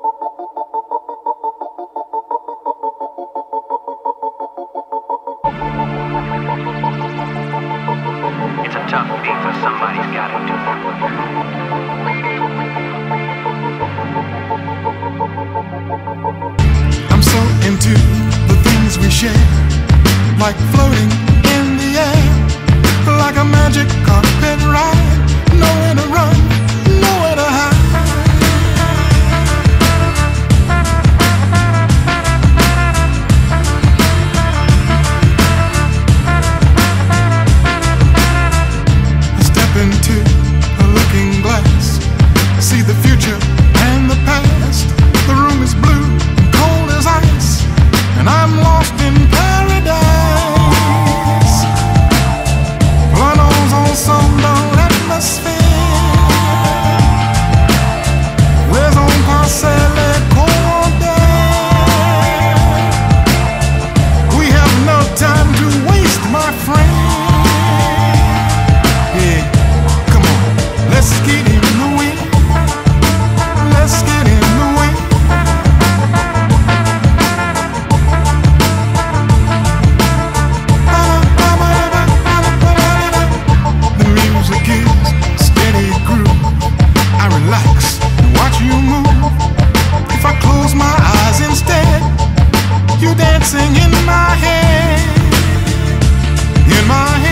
It's a tough beat, but somebody's gotta do it. I'm so into the things we share, like floating in the air, like a magic dancing in my head, in my head.